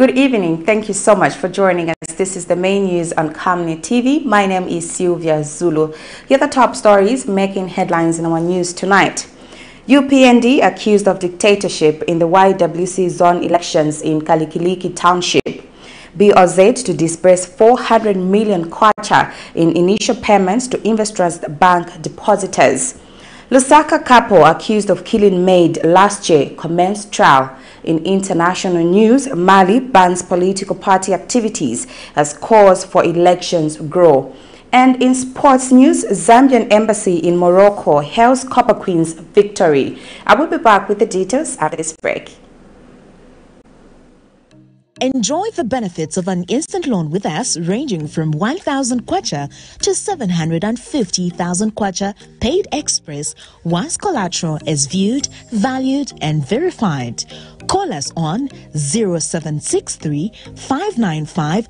Good evening. Thank you so much for joining us. This is the main news on Camnet TV. My name is Sylvia Zulu. Here are the top stories making headlines in our news tonight. UPND accused of dictatorship in the WDC zone elections in Kalikiliki Township. BOZ to disburse 400 million kwacha in initial payments to Investrust Bank depositors. Lusaka couple accused of killing maid last year commenced trial. In international news, Mali bans political party activities as calls for elections grow. And in sports news, Zambian embassy in Morocco hails Copper Queen's victory. I will be back with the details after this break. Enjoy the benefits of an instant loan with us ranging from 1,000 kwacha to 750,000 kwacha paid express once collateral is viewed, valued and verified. Call us on 0763 595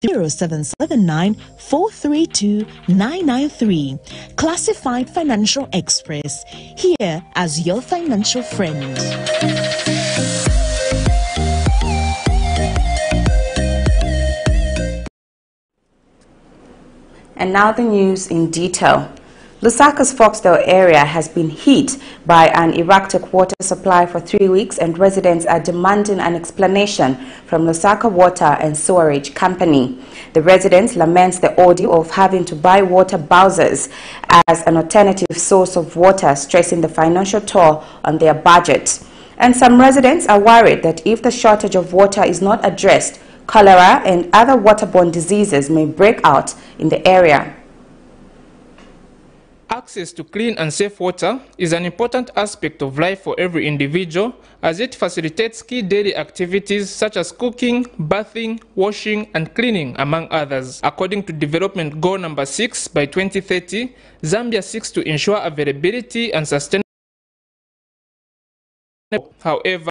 0779 432 993. Classified Financial Express, here as your financial friend. And now the news in detail. Lusaka's Foxdale area has been hit by an erratic water supply for three weeks and residents are demanding an explanation from Lusaka Water and Sewerage Company. The residents lament the ordeal of having to buy water bowsers as an alternative source of water, stressing the financial toll on their budget. And some residents are worried that if the shortage of water is not addressed, cholera and other waterborne diseases may break out in the area. Access to clean and safe water is an important aspect of life for every individual as it facilitates key daily activities such as cooking, bathing, washing, and cleaning, among others. According to Development Goal Number 6 by 2030, Zambia seeks to ensure availability and sustainability However,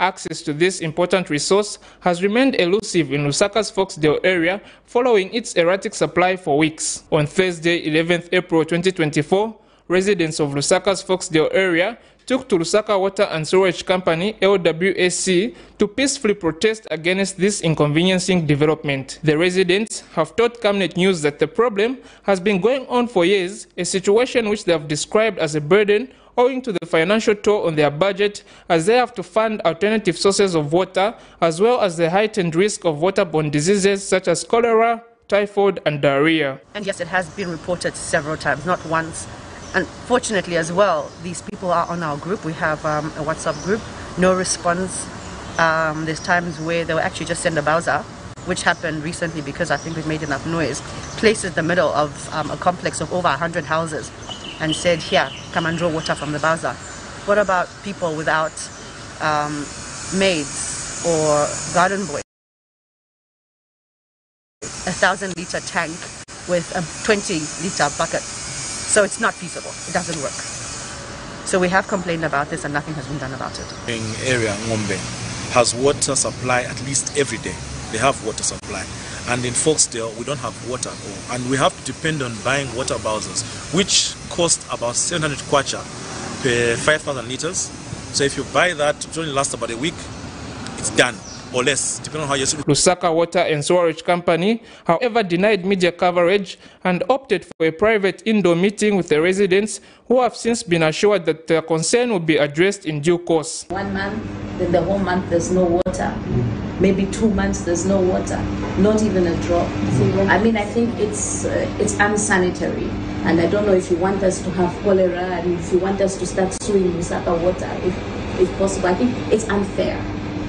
access to this important resource has remained elusive in Lusaka's Foxdale area following its erratic supply for weeks. On Thursday, 11th April 2024, residents of Lusaka's Foxdale area took to Lusaka Water and Sewerage Company, LWSC, to peacefully protest against this inconveniencing development. The residents have told Camnet News that the problem has been going on for years, a situation which they have described as a burden owing to the financial toll on their budget as they have to fund alternative sources of water as well as the heightened risk of waterborne diseases such as cholera, typhoid and diarrhea. And yes, it has been reported several times, not once. Unfortunately as well, these people are on our group. We have um, a WhatsApp group, no response. Um, there's times where they'll actually just send a Bowser, which happened recently because I think we've made enough noise, placed in the middle of um, a complex of over 100 houses and said, here, come and draw water from the Bowser. What about people without um, maids or garden boys? A thousand liter tank with a 20 liter bucket. So it's not feasible. It doesn't work. So we have complained about this and nothing has been done about it. In area Ngombe has water supply at least every day. They have water supply. And in Foxdale, we don't have water. And we have to depend on buying water bowsers, which cost about 700 kwacha per 5,000 liters. So if you buy that, it only lasts about a week, it's done or less, depending on how you Lusaka Water and Sewerage Company, however, denied media coverage and opted for a private indoor meeting with the residents who have since been assured that their concern will be addressed in due course. One month, then the whole month there's no water. Maybe two months there's no water, not even a drop. I mean, I think it's uh, it's unsanitary, and I don't know if you want us to have cholera and if you want us to start suing Lusaka Water, if if possible. I think it's unfair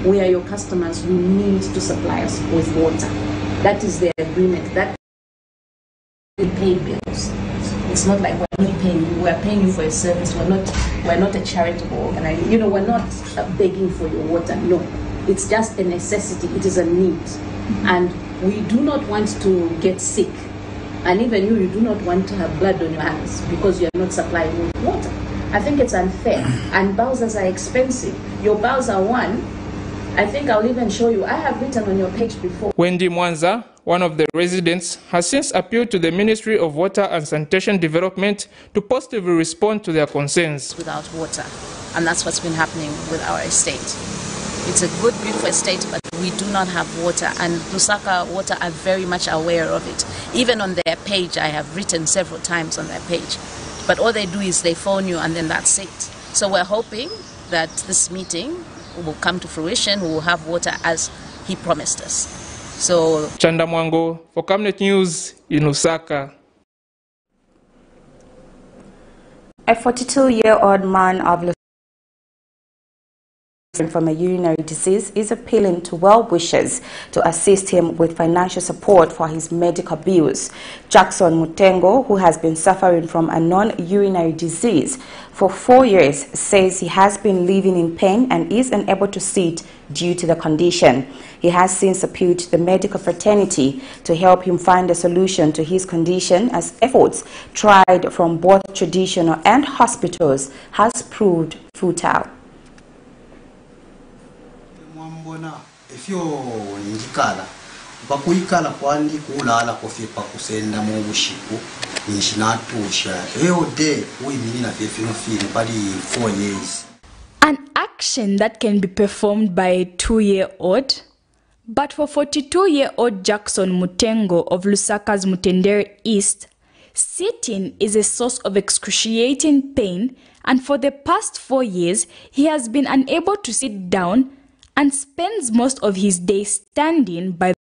we are your customers, you need to supply us with water. That is the agreement. That we pay bills. It's not like we're not paying you. We're paying you for a service. We're not. We're not a charitable organization. You know, we're not uh, begging for your water. No, it's just a necessity. It is a need, and we do not want to get sick. And even you, you do not want to have blood on your hands because you are not supplying with water. I think it's unfair. And Bowsers are expensive. Your Bowser one I think I'll even show you. I have written on your page before. Wendy Mwanza, one of the residents, has since appealed to the Ministry of Water and Sanitation Development to positively respond to their concerns. Without water, and that's what's been happening with our estate. It's a good, beautiful estate, but we do not have water, and Lusaka Water are very much aware of it. Even on their page, I have written several times on their page. But all they do is they phone you, and then that's it. So we're hoping that this meeting will come to fruition. We will have water as he promised us. So Chanda Mwango for Camnet News in Osaka. A 42-year-old man of from a urinary disease is appealing to well-wishers to assist him with financial support for his medical bills. Jackson Mutengo, who has been suffering from a non-urinary disease for four years, says he has been living in pain and is unable to sit due to the condition. He has since appealed to the medical fraternity to help him find a solution to his condition as efforts tried from both traditional and hospitals has proved futile. Mwambona efyo njikala pakuikala kwandi kulala kofye pakusenda mu bushiku ninshi natusha eyo de uyiminina fye fino fino pali 4 years. An action that can be performed by a 2 year old. But for 42 year old Jackson Mutengo of Lusaka's Mutendere East, sitting is a source of excruciating pain, and for the past four years, he has been unable to sit down and spends most of his day standing by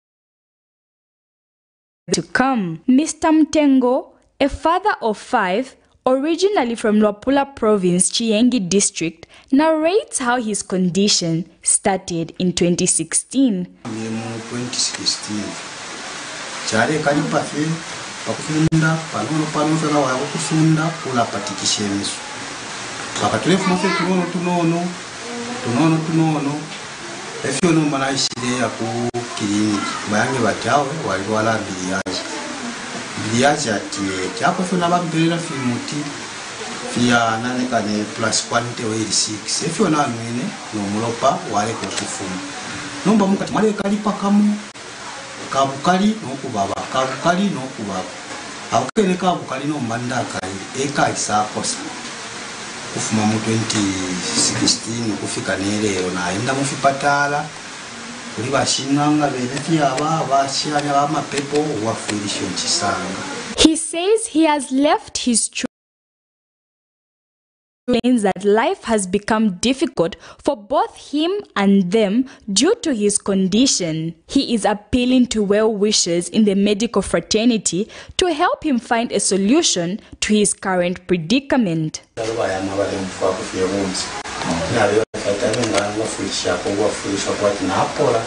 to come. Mr. Mtengo, a father of five, originally from Luapula Province, Chiengi District, narrates how his condition started in 2016. ne mu 2016 chale kali pakufunda panono panosana wako kufunda kulapatikisha emiso pakatulefu tunono tunono tunono If you know manayisire yaku kiriniki bayange batyawe walwala biliyaji biliyaji atie kyako fyona bakuperera fimuti fiyananekane plus kwaniteweeri 6 efyona anwine nomulopa waleka okufuma nomba mukati mwali kalipakamu kabukali nokubaba kabukali nokubaba akukene kabukali nomumandaakayi ekayisakosa kufuma mu 2016 kufika nelero naenda mufipatala kuri bashinanga veleti ava vashanya vamapepo wafurishi ochisanga He says he has left his Explains that life has become difficult for both him and them due to his condition. He is appealing to well wishers in the medical fraternity to help him find a solution to his current predicament. Kwati napola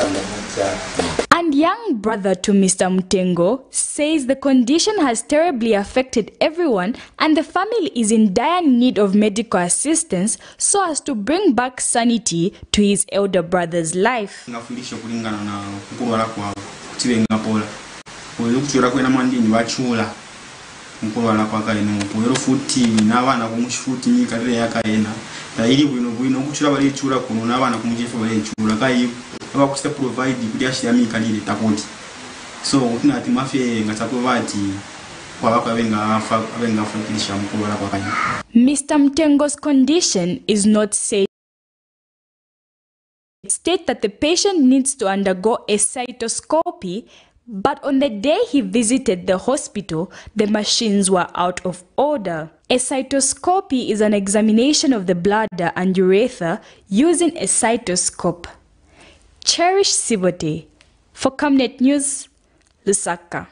bujja And young brother to Mr. Mutengo says the condition has terribly affected everyone and the family is in dire need of medical assistance so as to bring back sanity to his elder brother's life. kulingana na kukulwala kwa ngapola kwena mwandini nkulu kwa kwaka ene mupwero futi n'abaana kumukifuti nyi katire yakaena tairi bwino bwino okucura bali ecura kuno n'abaana kumukifu bali ecura kai abakusita provide kuti ashiyami kalire takoti so kutinati mafe ngatakuvati kwabako abengafakirisha mukulu wala kwakanya Mr. Mtengo's condition is not safe. State that the patient needs to undergo a cytoscopy but on the day he visited the hospital, the machines were out of order. A cystoscopy is an examination of the bladder and urethra using a cystoscope. Cherish Sibote for Camnet News, Lusaka.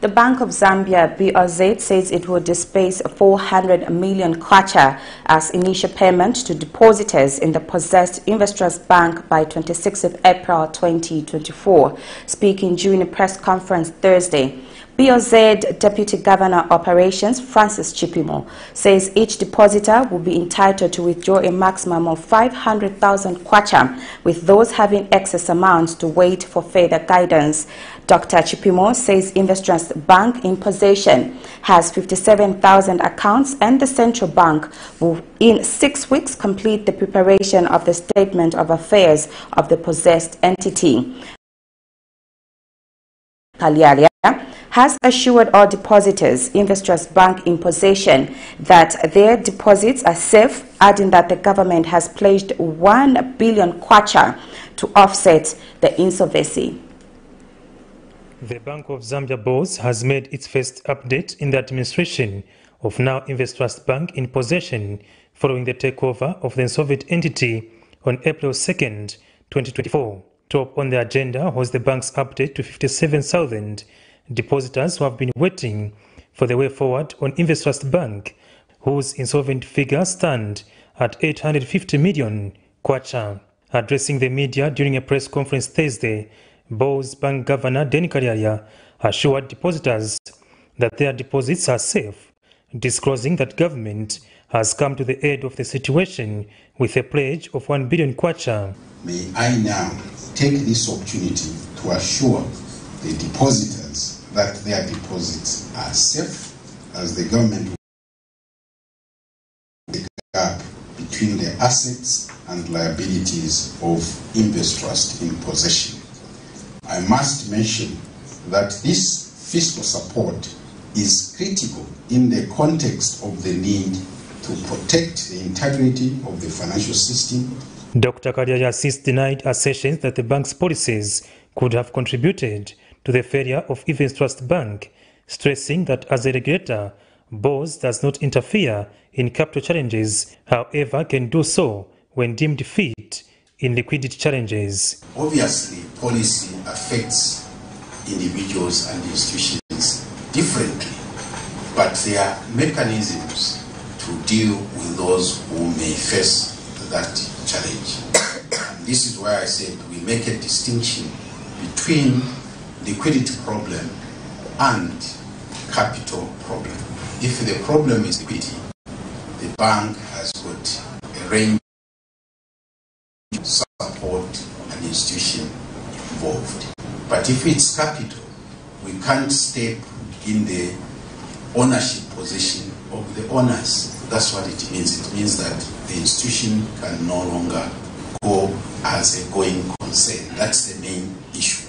The Bank of Zambia, BOZ, says it will disperse 400 million kwacha as initial payment to depositors in the possessed Investrust Bank by 26th April 2024. Speaking during a press conference Thursday, BOZ Deputy Governor Operations Francis Chipimo says each depositor will be entitled to withdraw a maximum of 500,000 kwacha, with those having excess amounts to wait for further guidance. Dr. Chipimo says Investrust Bank in possession has 57,000 accounts and the central bank will in six weeks complete the preparation of the statement of affairs of the possessed entity. Kalyalia has assured all depositors, Investrust Bank in possession, that their deposits are safe, adding that the government has pledged 1 billion kwacha to offset the insolvency. The Bank of Zambia board has made its first update in the administration of now Investrust Bank in possession following the takeover of the insolvent entity on April 2nd, 2024. Top on the agenda was the bank's update to 57,000 depositors who have been waiting for the way forward on Investrust Bank, whose insolvent figures stand at 850 million kwacha. Addressing the media during a press conference Thursday, BOZ Bank Governor Denny Kalyalia assured depositors that their deposits are safe, disclosing that government has come to the aid of the situation with a pledge of 1 billion kwacha. May I now take this opportunity to assure the depositors that their deposits are safe as the government will the gap between the assets and liabilities of Investrust in possession. I must mention that this fiscal support is critical in the context of the need to protect the integrity of the financial system. Dr. Kalyalia since denied assertions that the bank's policies could have contributed to the failure of Investrust Bank, stressing that as a regulator, BOZ does not interfere in capital challenges, however, can do so when deemed fit in liquidity challenges. Obviously, policy affects individuals and institutions differently, but there are mechanisms to deal with those who may face that challenge. This is why I said we make a distinction between liquidity problem and capital problem. If the problem is liquidity, the bank has got a range support an institution involved. But if it's capital, we can't step in the ownership position of the owners. That's what it means. It means that the institution can no longer go as a going concern. That's the main issue.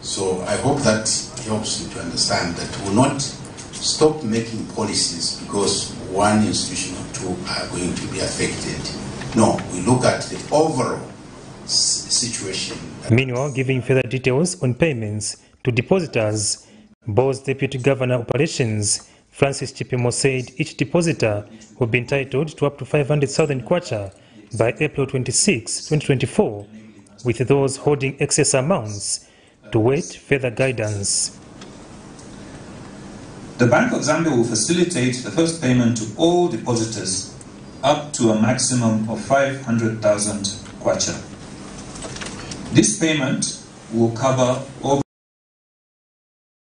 So I hope that helps you to understand that we'll not stop making policies because one institution or two are going to be affected. No, we look at the overall situation. Meanwhile, giving further details on payments to depositors, BOZ Deputy Governor Operations, Francis Chipimo said each depositor will be entitled to up to 500,000 kwacha by April 26, 2024, with those holding excess amounts to wait further guidance. The Bank of Zambia will facilitate the first payment to all depositors up to a maximum of 500,000 kwacha. This payment will cover all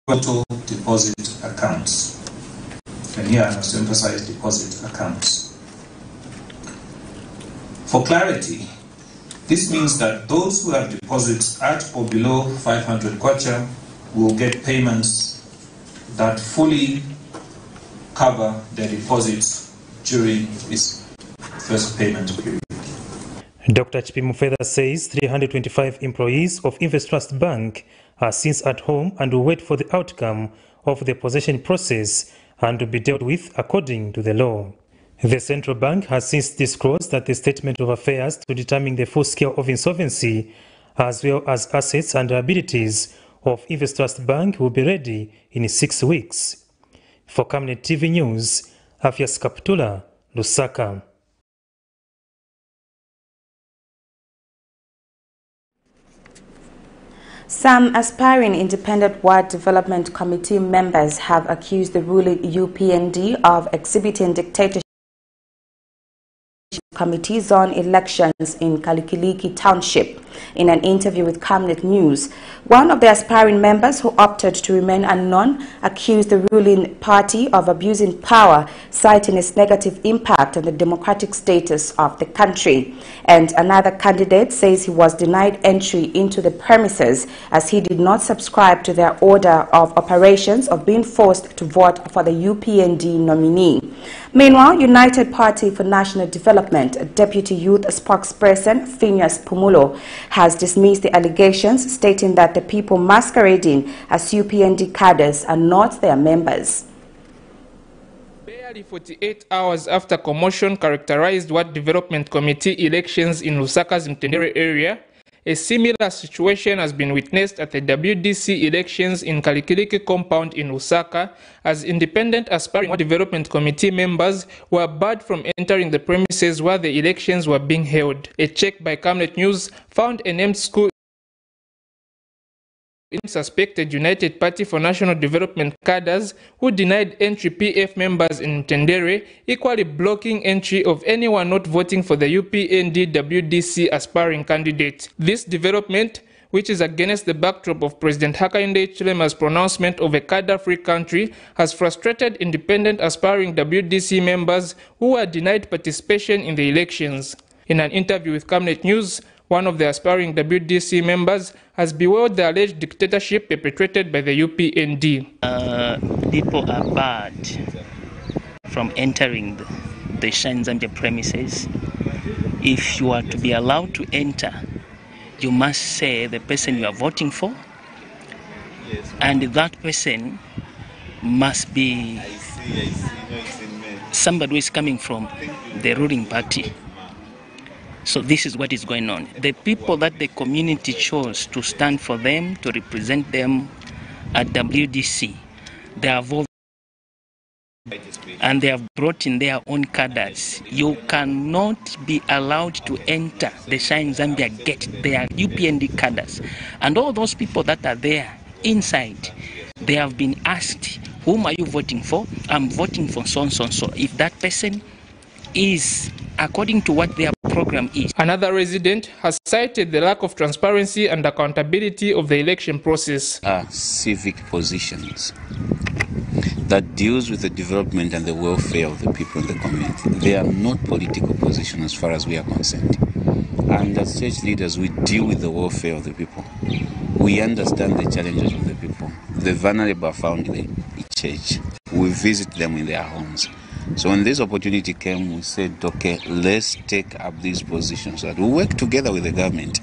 total deposit accounts. And here I must emphasize deposit accounts. For clarity, this means that those who have deposits at or below 500 kwacha will get payments that fully cover their deposits during this first payment period. Dr. Chipimo further says 325 employees of Investrust Bank are since at home and will wait for the outcome of the possession process and to be dealt with according to the law. The central bank has since disclosed that the statement of affairs to determine the full scale of insolvency, as well as assets and liabilities of Investrust Bank, will be ready in six weeks. For Camnet TV News, Afias Kaptula, Lusaka. Some aspiring independent ward development committee members have accused the ruling UPND of exhibiting dictatorship committees on elections in Kalikiliki Township. In an interview with Camnet News, one of the aspiring members who opted to remain unknown accused the ruling party of abusing power, citing its negative impact on the democratic status of the country. And another candidate says he was denied entry into the premises as he did not subscribe to their order of operations of being forced to vote for the UPND nominee. Meanwhile, United Party for National Development Deputy Youth Spokesperson Phineas Pumulo has dismissed the allegations, stating that the people masquerading as UPND cadres are not their members. Barely 48 hours after commotion characterized Ward Development Committee elections in Lusaka's Mtendere area, a similar situation has been witnessed at the WDC elections in Kalikiliki compound in Lusaka as independent aspiring development committee members were barred from entering the premises where the elections were being held. A check by Camlet News found a named school suspected United Party for National Development cadres who denied entry PF members in Mtendere, equally blocking entry of anyone not voting for the UPND WDC aspiring candidate. This development which is against the backdrop of President Hakainde Hichilema's pronouncement of a cadre-free country, has frustrated independent aspiring WDC members who were denied participation in the elections. In an interview with Camnet News, one of the aspiring WDC members, has bewailed the alleged dictatorship perpetrated by the UPND. Uh, people are barred from entering the, the Shine Zambia premises. If you are to be allowed to enter, you must say the person you are voting for, and that person must be somebody who is coming from the ruling party. So this is what is going on. The people that the community chose to stand for them, to represent them at WDC, they have all and they have brought in their own cadres. You cannot be allowed to enter the Shine Zambia gate. They are UPND cadres. And all those people that are there inside, they have been asked, whom are you voting for? I'm voting for so and so and so. If that person is according to what their program is. Another resident has cited the lack of transparency and accountability of the election process. Are civic positions that deals with the development and the welfare of the people in the community. They are not political positions as far as we are concerned. And as church leaders, we deal with the welfare of the people. We understand the challenges of the people. The vulnerable are found in the church. We visit them in their homes. So when this opportunity came, we said, okay, let's take up these positions that we work together with the government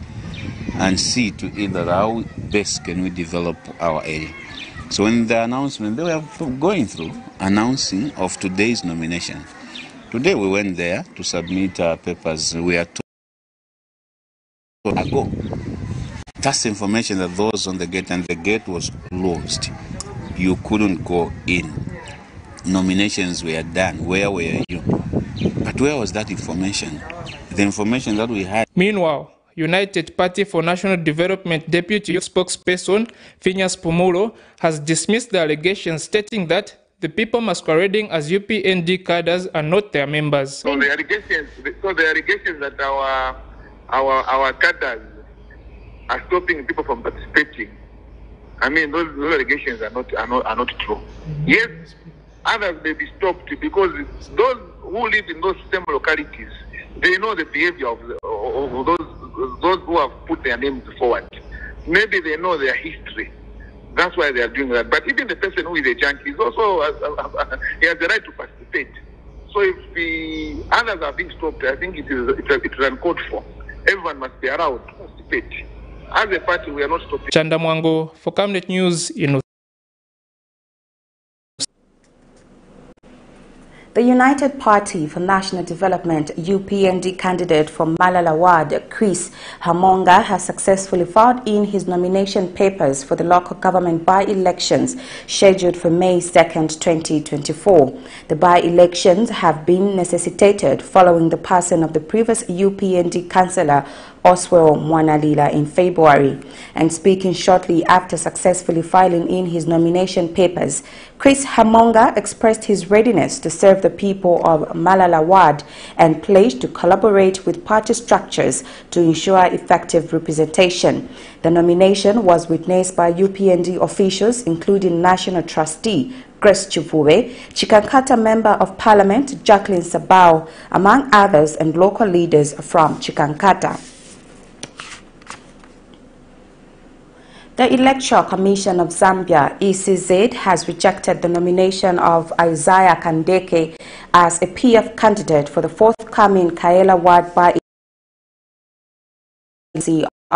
and see to either how best can we develop our area. So when the announcement, they were going through announcing of today's nomination. Today we went there to submit our papers. We are told ago. That's information that those on the gate and the gate was closed. You couldn't go in. Nominations were done. Where were you? But where was that information? The information that we had. Meanwhile, United Party for National Development Deputy Youth Spokesperson Phineas Pumulo has dismissed the allegations stating that the people masquerading as UPND cadres are not their members. So the allegations, so the allegations that our our our cadres are stopping people from participating. I mean, those, those allegations are not are not are not true. Mm-hmm. Yes, others may be stopped because those who live in those same localities they know the behavior of, the, of those those who have put their names forward. Maybe they know their history. That's why they are doing that. But even the person who is a junkie is also has, he has the right to participate. So if the others are being stopped, I think it is it it is uncalled for. Everyone must be allowed to participate. As a party, we are not stopping. Chanda Mwango for Camnet News in The United Party for National Development UPND candidate for Malala Ward, Chris Hamonga, has successfully filed in his nomination papers for the local government by-elections scheduled for May 2, 2024. The by-elections have been necessitated following the passing of the previous UPND councillor Oswell Mwanalila in February. And speaking shortly after successfully filing in his nomination papers, Chris Hamonga expressed his readiness to serve the people of Malala Ward and pledged to collaborate with party structures to ensure effective representation. The nomination was witnessed by UPND officials, including National Trustee Grace Chivuwe, Chikankata Member of Parliament Jacqueline Sabao, among others, and local leaders from Chikankata. The Electoral Commission of Zambia, ECZ, has rejected the nomination of Isaiah Kandeke as a PF candidate for the forthcoming Kaela Ward by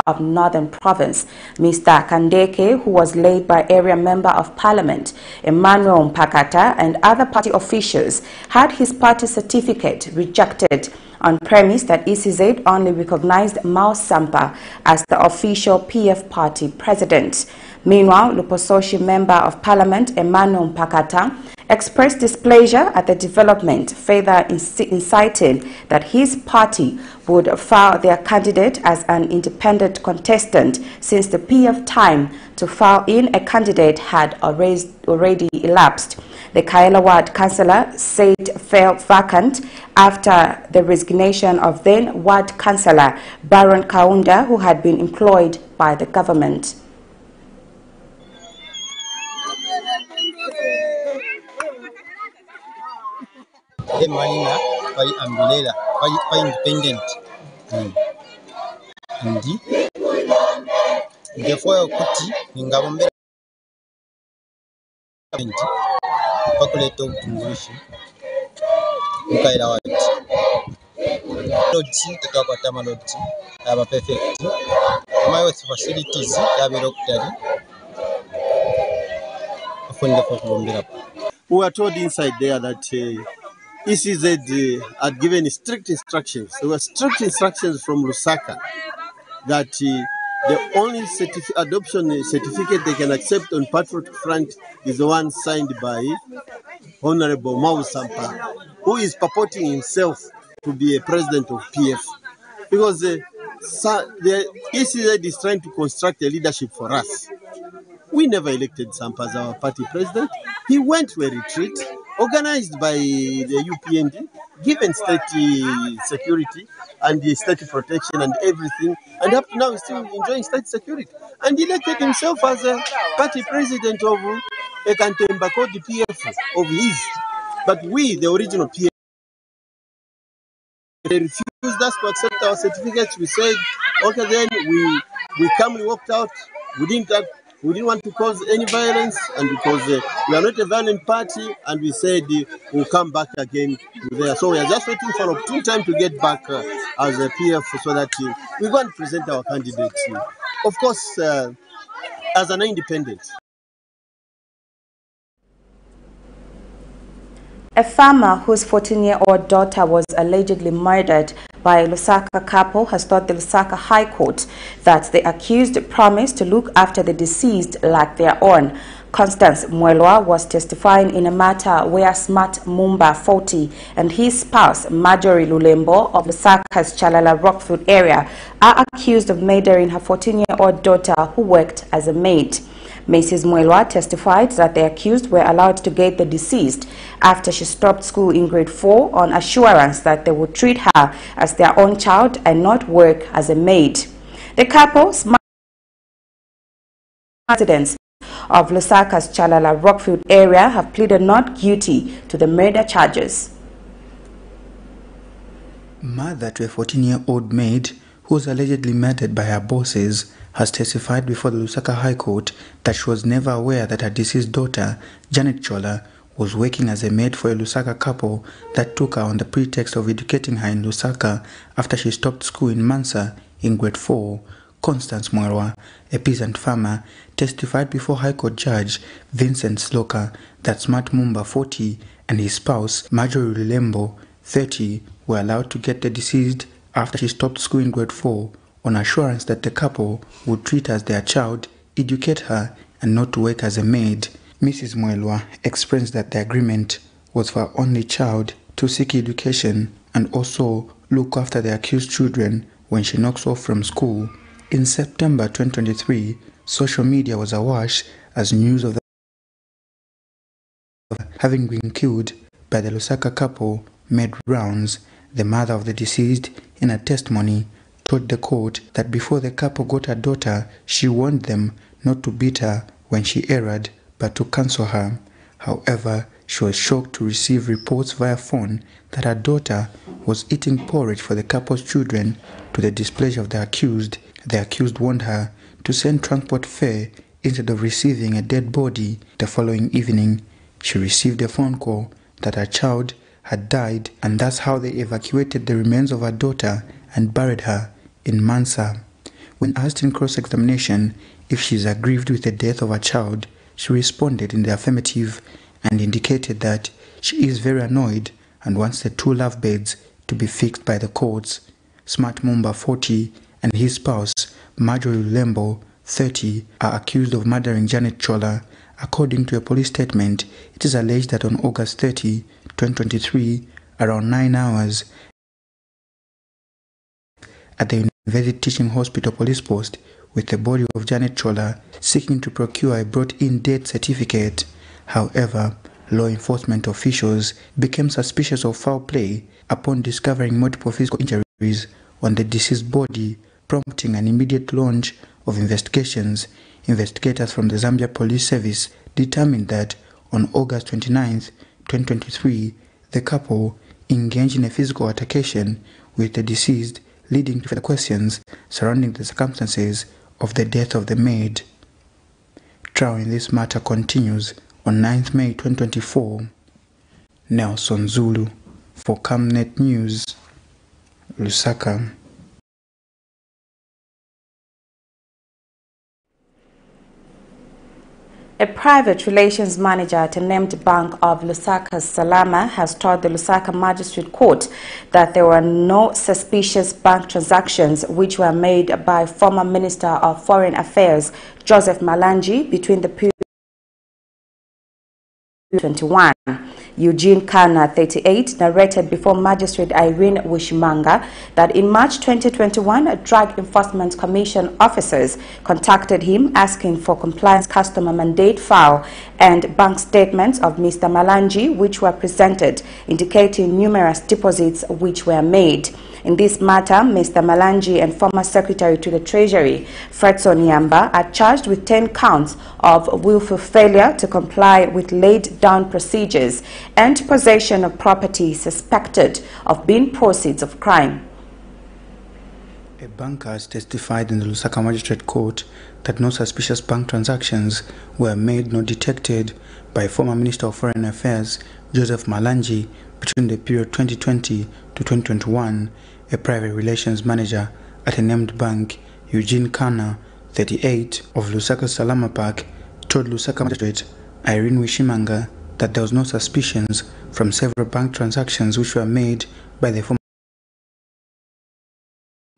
of Northern Province. Mr. Kandeke, who was laid by area member of parliament Emmanuel Mpakata and other party officials, had his party certificate rejected on premise that ECZ only recognized Miles Sampa as the official PF party president. Meanwhile, Lupososhi Member of Parliament Emmanuel Mpakata expressed displeasure at the development, further inciting that his party would file their candidate as an independent contestant since the PF time to file in a candidate had already elapsed. The Kaela Ward councillor said fell vacant after the resignation of then ward councillor Baron Kaunda who had been employed by the government. emmanyi nga ambilela umbrella bali independent. Mm. ndi. Ngefo okuti ngabo mbeera bakuleeta obutungulishi wati lodzi tetwakwata amalodzi aba perfect amayoth facilities yabeera okutali ofunire ku okubomberaku We were told inside there that uh, ECZ uh, had given strict instructions. There were strict instructions from Lusaka that uh, the only adoption certificate they can accept on Patriot Front is the one signed by Honorable Miles Sampa, who is purporting himself to be a president of PF. Because uh, the ECZ is trying to construct a leadership for us. We never elected Sampa as our party president. He went to a retreat organized by the UPND, given state uh, security and the state protection and everything, and up to now he's still enjoying state security. And elected himself as a party president of uh, a Kantemba called the PF of his. But we, the original PF, they refused us to accept our certificates. We said, okay, then we we come, we walked out. We didn't we didn't want to cause any violence, and because uh, we are not a violent party, and we said uh, we'll come back again there. So we are just waiting for opportune time to get back uh, as a PF so that uh, we go and present our candidate. Of course, uh, as an independent. A farmer whose 14-year-old daughter was allegedly murdered by Lusaka couple has told the Lusaka High Court that the accused promised to look after the deceased like their own. Constance Mwelwa was testifying in a matter where Smart Mumba 40 and his spouse Marjorie Lulembo of Lusaka's Chalala Rockfield area are accused of murdering her 14-year-old daughter who worked as a maid. Mrs. Mwelwa testified that the accused were allowed to get the deceased after she stopped school in grade 4 on assurance that they would treat her as their own child and not work as a maid. The couple's residents of Lusaka's Chalala Rockfield area have pleaded not guilty to the murder charges. Mother to a 14-year-old maid who was allegedly murdered by her bosses has testified before the Lusaka High Court that she was never aware that her deceased daughter, Janet Chola, was working as a maid for a Lusaka couple that took her on the pretext of educating her in Lusaka after she stopped school in Mansa in grade 4. Constance Mwelwa, a peasant farmer, testified before High Court Judge Vincent Sloka that Smart Mumba 40 and his spouse Marjorie Lembo 30 were allowed to get the deceased after she stopped school in grade 4 on assurance that the couple would treat as their child, educate her, and not work as a maid. Mrs. Mwelwa expressed that the agreement was for her only child to seek education and also look after the accused children when she knocks off from school. In September 2023, social media was awash as news of the having been killed by the Lusaka couple made rounds. The mother of the deceased, in a testimony, told the court that before the couple got a daughter, she warned them not to beat her when she erred, but to counsel her. However, she was shocked to receive reports via phone that her daughter was eating porridge for the couple's children to the displeasure of the accused. The accused warned her to send transport fare instead of receiving a dead body. The following evening, she received a phone call that her child had died, and that's how they evacuated the remains of her daughter and buried her in Mansa. When asked in cross examination if she is aggrieved with the death of her child, she responded in the affirmative and indicated that she is very annoyed and wants the two lovebirds to be fixed by the courts. Smart Mumba, 40, and his spouse, Marjorie Lembo, 30, are accused of murdering Janet Chola. According to a police statement, it is alleged that on August 30, 2023, around 9 hours, at the University Teaching Hospital Police Post, with the body of Janet Chola seeking to procure a brought-in death certificate. However, law enforcement officials became suspicious of foul play upon discovering multiple physical injuries on the deceased body, prompting an immediate launch of investigations. Investigators from the Zambia Police Service determined that on August 29, 2023, the couple engaged in a physical altercation with the deceased, leading to further questions surrounding the circumstances of the death of the maid. Trial in this matter continues on 9th May 2024. Nelson Zulu for Camnet News, Lusaka. A private relations manager at a named bank of Lusaka Salama has told the Lusaka Magistrate Court that there were no suspicious bank transactions which were made by former Minister of Foreign Affairs Joseph Malanji between the period 21. Eugene Kana, 38, narrated before Magistrate Irene Wishimanga that in March 2021, Drug Enforcement Commission officers contacted him asking for compliance customer mandate file and bank statements of Mr. Malanji, which were presented, indicating numerous deposits which were made. In this matter, Mr. Malanji and former Secretary to the Treasury, Fredson Yamba, are charged with 10 counts of willful failure to comply with laid down procedures and possession of property suspected of being proceeds of crime. A banker has testified in the Lusaka Magistrate Court that no suspicious bank transactions were made nor detected by former Minister of Foreign Affairs Joseph Malanji between the period 2020 to 2021. A private relations manager at a named bank, Eugene Kana, 38, of Lusaka Salama Park, told Lusaka Magistrate Irene Wishimanga that there was no suspicions from several bank transactions which were made by the former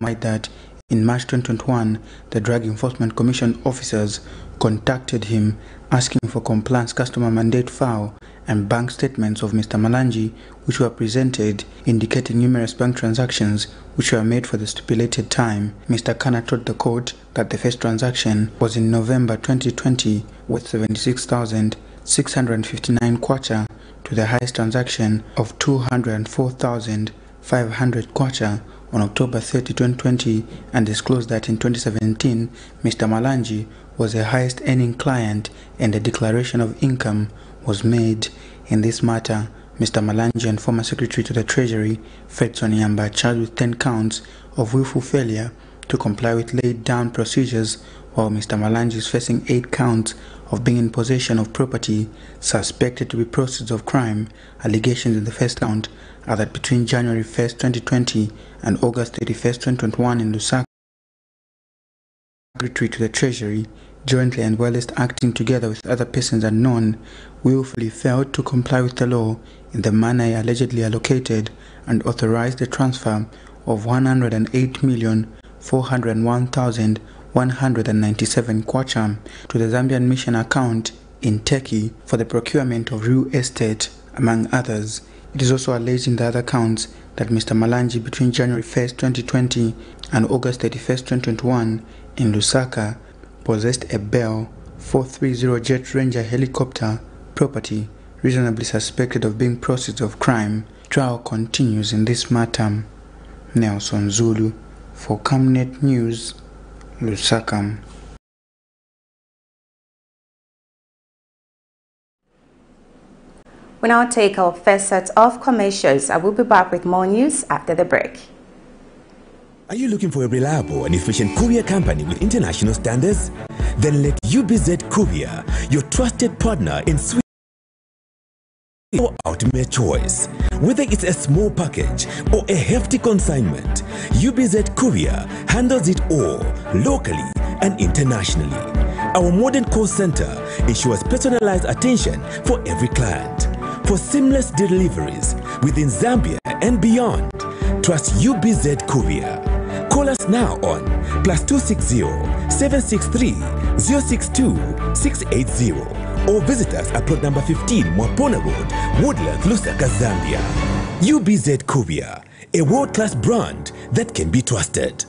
Might that in March 2021, the Drug Enforcement Commission officers contacted him asking for compliance customer mandate file and bank statements of Mr. Malanji, which were presented indicating numerous bank transactions which were made for the stipulated time. Mr. Kana told the court that the first transaction was in November 2020 with 76,659 kwacha to the highest transaction of 204,500 kwacha on October 30, 2020 and disclosed that in 2017, Mr. Malanji was the highest earning client and a declaration of income was made. In this matter, Mr. Malanji and former Secretary to the Treasury, Fredson Yamba, charged with 10 counts of willful failure to comply with laid down procedures, while Mr. Malanji is facing 8 counts of being in possession of property suspected to be proceeds of crime. Allegations in the first count are that between January 1, 2020 and August 31, 2021 in Lusaka, Secretary to the Treasury, jointly and whilst acting together with other persons unknown, willfully failed to comply with the law in the manner allegedly allocated and authorized the transfer of 108,401,197 kwacha to the Zambian mission account in Turkey for the procurement of real estate, among others. It is also alleged in the other counts that Mr. Malanji between January 1, 2020 and August 31, 2021 in Lusaka possessed a Bell 430 Jet Ranger helicopter property reasonably suspected of being proceeds of crime. Trial continues in this matter. Nelson Zulu for Camnet News, Lusaka. We now take our first set of commercials. I will be back with more news after the break. Are you looking for a reliable and efficient courier company with international standards? Then let UBZ Courier, your trusted partner in Sweden. Your ultimate choice. Whether it's a small package or a hefty consignment, UBZ Courier handles it all locally and internationally. Our modern call center ensures personalized attention for every client. For seamless deliveries within Zambia and beyond, trust UBZ Courier. Call us now on plus 260 763 062 680 or visit us at plot number 15 Mwapona Road, Woodlands, Lusaka, Zambia. UBZ Courier, a world class brand that can be trusted.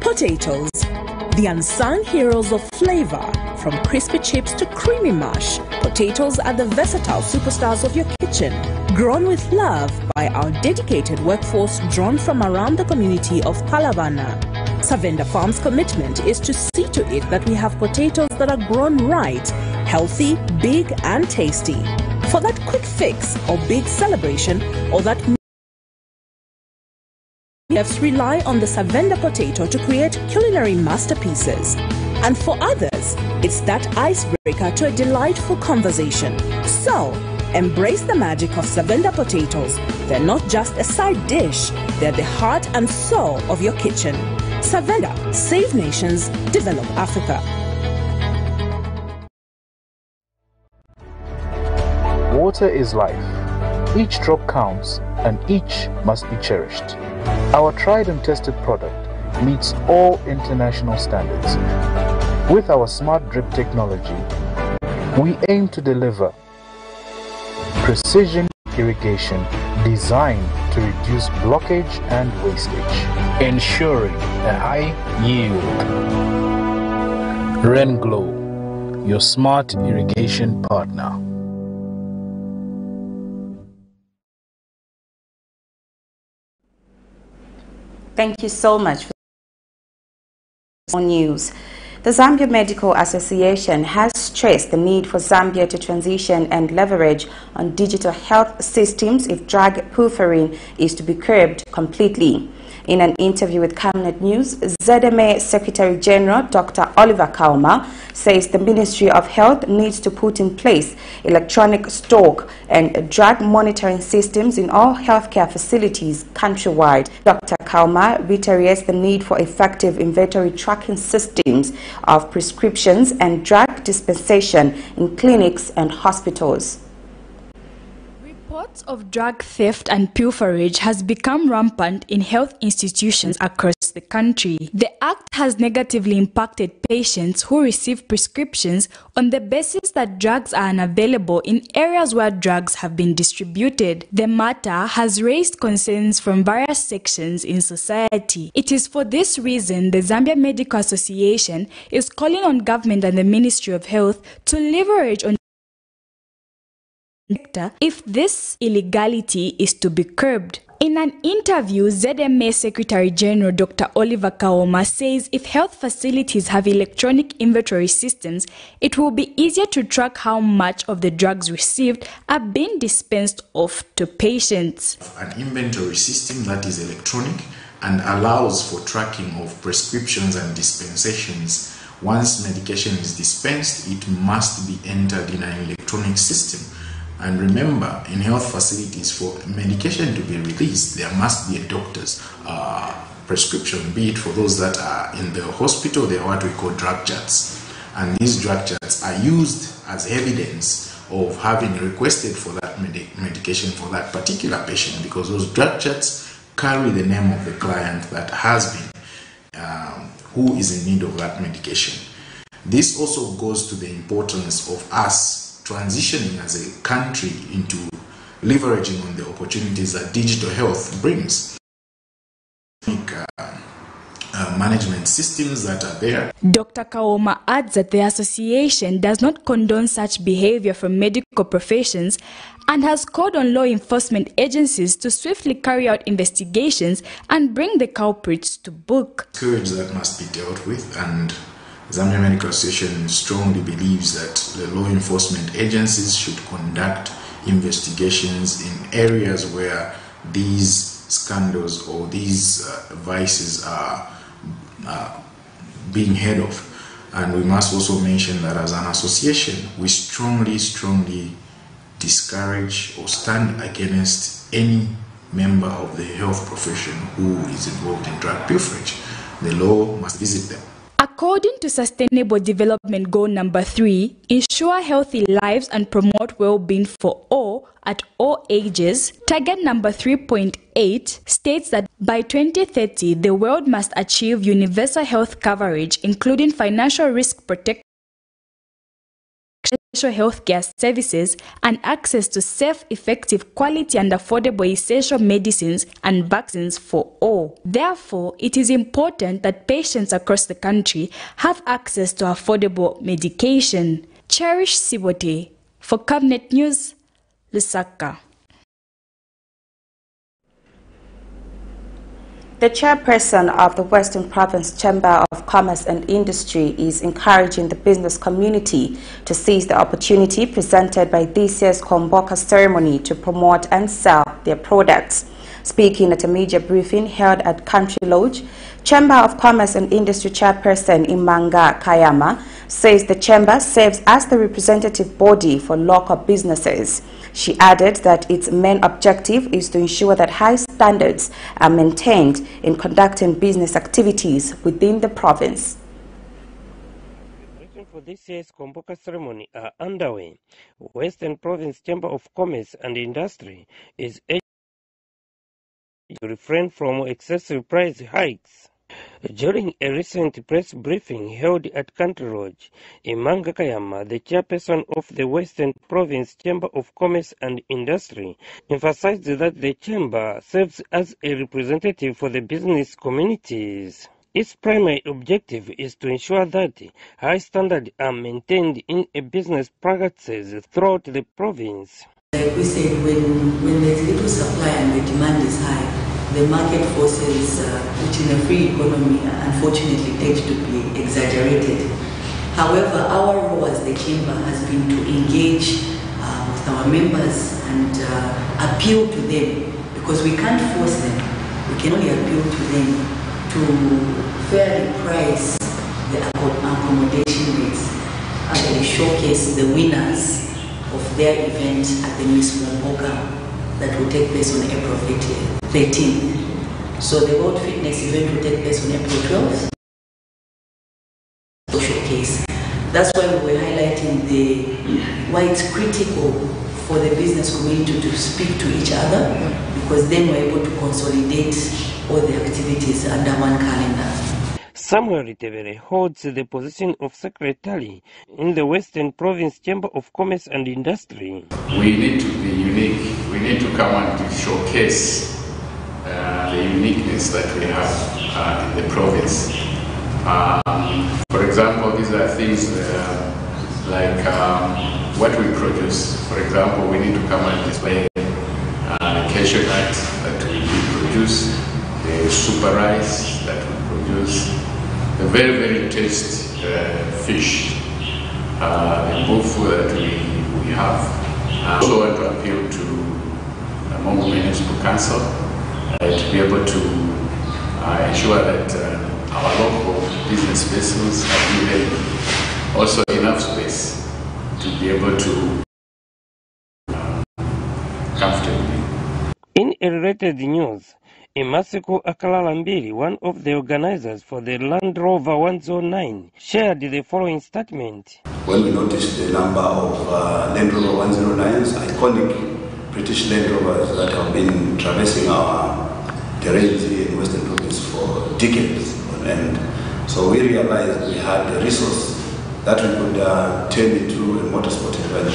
Potatoes, the unsung heroes of flavor. From crispy chips to creamy mash, potatoes are the versatile superstars of your kitchen. Grown with love by our dedicated workforce drawn from around the community of Palavana. Savenda Farm's commitment is to see to it that we have potatoes that are grown right, healthy, big, and tasty. For that quick fix or big celebration or that chefs rely on the Savenda potato to create culinary masterpieces. And for others, it's that icebreaker to a delightful conversation. So, embrace the magic of Savenda potatoes. They're not just a side dish, they're the heart and soul of your kitchen. Savenda, save nations, develop Africa. Water is life. Each drop counts and each must be cherished. Our tried and tested product meets all international standards. With our smart drip technology, we aim to deliver precision irrigation designed to reduce blockage and wastage, ensuring a high yield. Renglow, your smart irrigation partner. Thank you so much for news. The Zambia Medical Association has stressed the need for Zambia to transition and leverage on digital health systems if drug pilfering is to be curbed completely. In an interview with Camnet News, ZMA Secretary General Dr. Oliver Kaoma says the Ministry of Health needs to put in place electronic stock and drug monitoring systems in all healthcare facilities countrywide. Dr. Kaoma reiterates the need for effective inventory tracking systems of prescriptions and drug dispensation in clinics and hospitals. Of drug theft and pilferage has become rampant in health institutions across the country. The act has negatively impacted patients who receive prescriptions on the basis that drugs are unavailable in areas where drugs have been distributed. The matter has raised concerns from various sections in society. It is for this reason the Zambia Medical Association is calling on government and the Ministry of Health to leverage on if this illegality is to be curbed. In an interview, ZMA Secretary General Dr. Oliver Kaoma says if health facilities have electronic inventory systems, it will be easier to track how much of the drugs received are being dispensed off to patients. An inventory system that is electronic and allows for tracking of prescriptions and dispensations. Once medication is dispensed, it must be entered in an electronic system and remember, in health facilities, for medication to be released, there must be a doctor's uh, prescription, be it for those that are in the hospital, they are what we call drug charts. And these drug charts are used as evidence of having requested for that med medication for that particular patient because those drug charts carry the name of the client that has been, um, who is in need of that medication. This also goes to the importance of us transitioning as a country into leveraging on the opportunities that digital health brings. Uh, uh, management systems that are there. Dr. Kaoma adds that the association does not condone such behavior from medical professions and has called on law enforcement agencies to swiftly carry out investigations and bring the culprits to book. Scourge that must be dealt with and Zambia Medical Association strongly believes that the law enforcement agencies should conduct investigations in areas where these scandals or these uh, vices are uh, being heard of. And we must also mention that as an association, we strongly, strongly discourage or stand against any member of the health profession who is involved in drug pilferage. The law must visit them. According to Sustainable Development Goal number 3, ensure healthy lives and promote well-being for all at all ages. Target number 3.8 states that by 2030 the world must achieve universal health coverage including financial risk protection essential healthcare services and access to safe, effective, quality and affordable essential medicines and vaccines for all. Therefore, it is important that patients across the country have access to affordable medication. Cherish Sibote for Camnet News, Lusaka. The chairperson of the Western Province Chamber of Commerce and Industry is encouraging the business community to seize the opportunity presented by this year's Kuomboka ceremony to promote and sell their products. Speaking at a major briefing held at Country Lodge, Chamber of Commerce and Industry chairperson Imanga Kayama says the chamber serves as the representative body for local businesses. She added that its main objective is to ensure that high standards are maintained in conducting business activities within the province. for this year's Kuomboka ceremony are underway. Western Province Chamber of Commerce and Industry is to refrain from excessive price hikes. During a recent press briefing held at Country Lodge, Imanga Kayama, the chairperson of the Western Province Chamber of Commerce and Industry, emphasized that the chamber serves as a representative for the business communities. Its primary objective is to ensure that high standards are maintained in business practices throughout the province. Like we said, when, when there's little supply and the demand is high, the market forces, uh, which in a free economy unfortunately tend to be exaggerated. However, our role as the chamber has been to engage uh, with our members and uh, appeal to them because we can't force them. We can only appeal to them to fairly price the accommodation rates, actually showcase the winners of their event at the Miss Kuomboka that will take place on April 13th. So the World Fitness event will take place on April 12th. Showcase. That's why we were highlighting the why it's critical for the business community to speak to each other because then we're able to consolidate all the activities under one calendar. Samuel Ritevere holds the position of secretary in the Western Province Chamber of Commerce and Industry. We need to be unique. We need to come and showcase uh, the uniqueness that we have uh, in the province. Um, for example, these are things uh, like um, what we produce. For example, we need to come and display uh, the cashew nut that we produce, the super rice that we produce, a very, very tasty uh, fish, uh, the bufu that we, we have. I also want to appeal to the Mongu Municipal Council uh, to be able to uh, ensure that uh, our local business vessels are given also enough space to be able to uh, comfortably. In related news, Imasiko Akalalambiri, one of the organizers for the Land Rover 109, shared the following statement. When we noticed the number of uh, Land Rover 109s, iconic British Land Rovers that have been traversing our terrains in Western Province for decades on end, so we realized we had a resource that we could uh, turn into a motorsport event.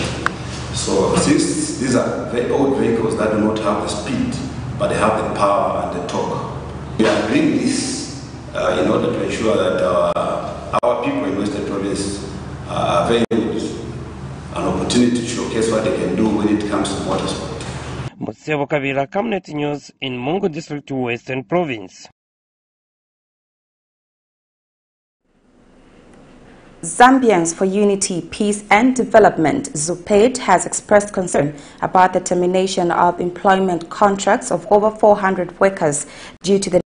So since these are very old vehicles that do not have the speed but they have the power and the torque. We are doing this uh, in order to ensure that our, our people in Western Province are availed an opportunity to showcase what they can do when it comes to motorsport. Musebo Kavira, Camnet News in Mongu District, Western Province. Zambians for Unity, Peace and Development, ZUPED, has expressed concern about the termination of employment contracts of over 400 workers due to the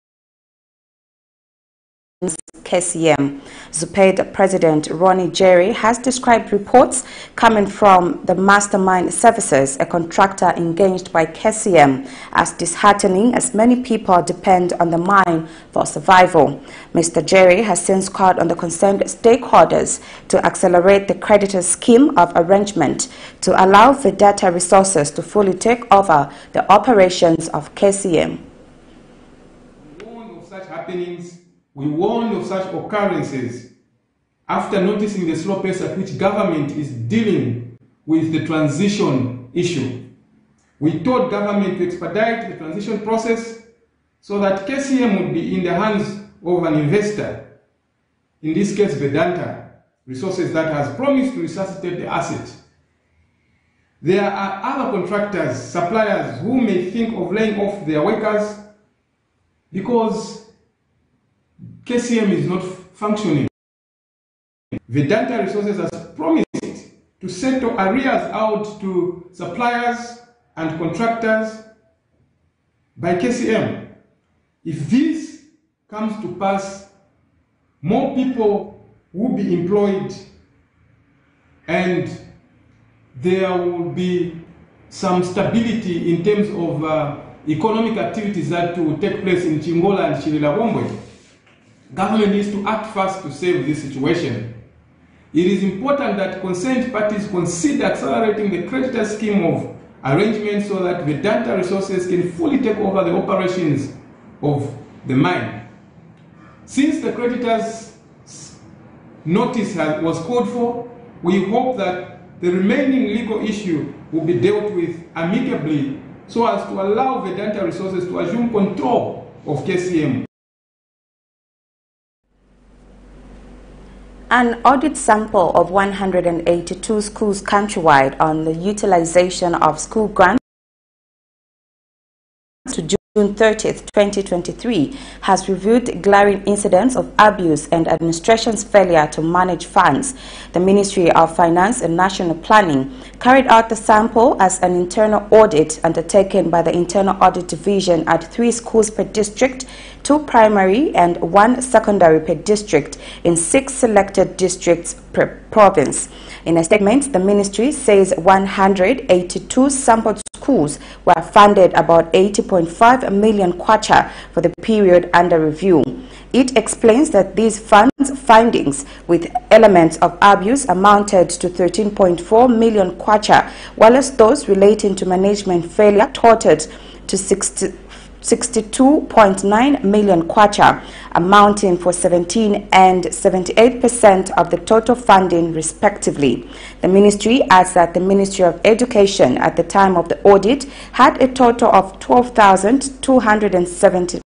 KCM. Zuped President Ronnie Jerry has described reports coming from the Mastermind Services, a contractor engaged by KCM, as disheartening as many people depend on the mine for survival. Mr. Jerry has since called on the concerned stakeholders to accelerate the creditor's scheme of arrangement to allow Vedanta Resources to fully take over the operations of KCM. Warned of such happenings, we warned of such occurrences after noticing the slow pace at which government is dealing with the transition issue. We told government to expedite the transition process so that KCM would be in the hands of an investor, in this case Vedanta Resources that has promised to resuscitate the asset. There are other contractors, suppliers who may think of laying off their workers because KCM is not functioning. Vedanta Resources has promised to settle arrears out to suppliers and contractors by KCM. If this comes to pass, more people will be employed and there will be some stability in terms of uh, economic activities that will take place in Chingola and Chililabombwe. Government needs to act fast to save this situation. It is important that concerned parties consider accelerating the creditor scheme of arrangement so that Vedanta Resources can fully take over the operations of the mine. Since the creditors' notice was called for, we hope that the remaining legal issue will be dealt with amicably so as to allow Vedanta Resources to assume control of KCM. An audit sample of 182 schools countrywide on the utilization of school grants June 30, 2023, has revealed glaring incidents of abuse and administration's failure to manage funds. The Ministry of Finance and National Planning carried out the sample as an internal audit undertaken by the Internal Audit Division at three schools per district, two primary and one secondary per district in six selected districts per province. In a statement, the ministry says 182 sampled schools were funded about 80.5 million kwacha for the period under review. It explains that these funds findings with elements of abuse amounted to 13.4 million kwacha, whilst those relating to management failure totaled to 60 62.9 million kwacha, amounting for 17 and 78% of the total funding respectively. The ministry adds that the Ministry of Education at the time of the audit had a total of 12,270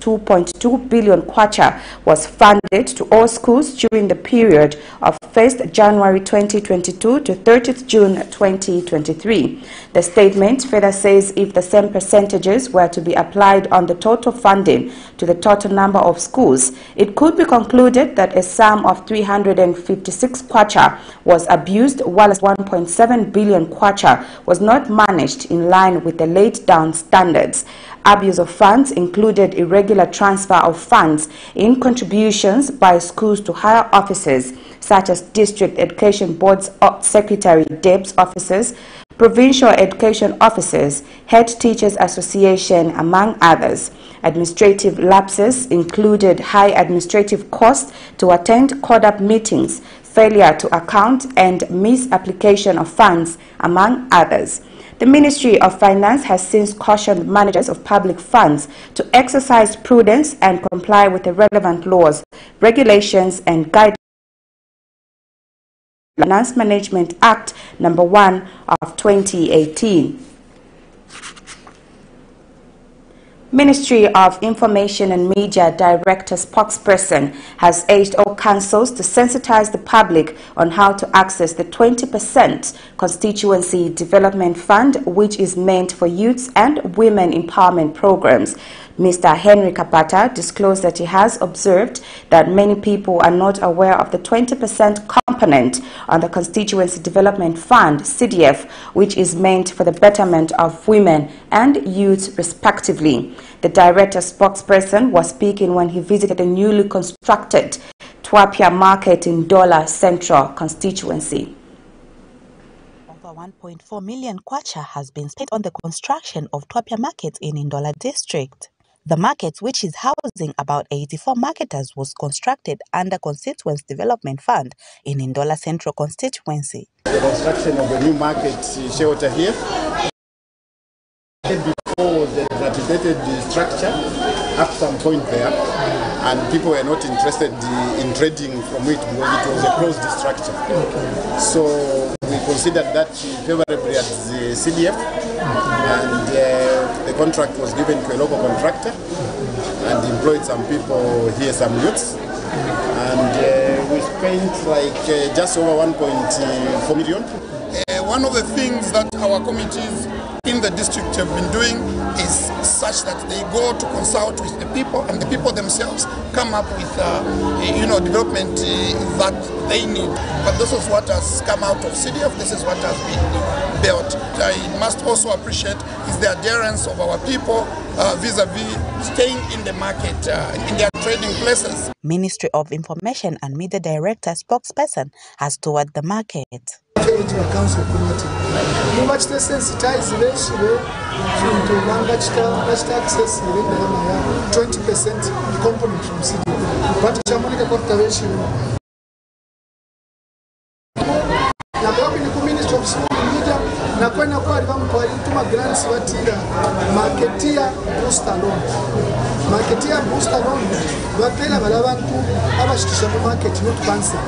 2.2 billion kwacha was funded to all schools during the period of 1st January 2022 to 30th June 2023. The statement further says if the same percentages were to be applied on the total funding to the total number of schools, it could be concluded that a sum of 356 kwacha was abused whilst 1.7 billion kwacha was not managed in line with the laid down standards. Abuse of funds included irregular transfer of funds in contributions by schools to higher officers such as District Education Board's Secretary DEBS officers, Provincial Education Officers, Head Teachers Association, among others. Administrative lapses included high administrative costs to attend CODAP meetings, failure to account and misapplication of funds, among others. The Ministry of Finance has since cautioned managers of public funds to exercise prudence and comply with the relevant laws, regulations and guidelines. Finance Management Act number 1 of 2018. Ministry of Information and Media Director spokesperson has urged all councils to sensitize the public on how to access the 20% Constituency Development Fund, which is meant for youths and women empowerment programs. Mr. Henry Kapata disclosed that he has observed that many people are not aware of the 20% component on the Constituency Development Fund, CDF, which is meant for the betterment of women and youth respectively. The director spokesperson was speaking when he visited the newly constructed Twapia Market in Ndola Central constituency. 1.4 million kwacha has been spent on the construction of Twapia Market in Ndola district. The market, which is housing about 84 marketers, was constructed under Constituency Development Fund in Ndola Central constituency. The construction of the new market shelter here. Before a dilapidated structure at some point there, and people were not interested in trading from it because it was a closed structure. So we considered that favorably at the CDF, and uh, the contract was given to a local contractor and employed some people here, some youths. And uh, we spent like uh, just over 1.4 million. Uh, one of the things that our committees in the district have been doing is such that they go to consult with the people and the people themselves come up with uh, you know development uh, that they need. But this is what has come out of CDF this is what has been built. I must also appreciate is the adherence of our people vis-a-vis -vis staying in the market uh, in their trading places. Ministry of Information and Media Director spokesperson has toured the market territorial council committee muvachite sensitiziveshive zvintu vangachitaccessire ndarama yavo 20 percent component from cdp but chamoneka kwarikaveshive na kwabili ku ministry of small media nakwena kwali vamutuma grants vatira maketiya booster loan maketiya booster loan vatela vala vantu avashitisha mumaketi not pansa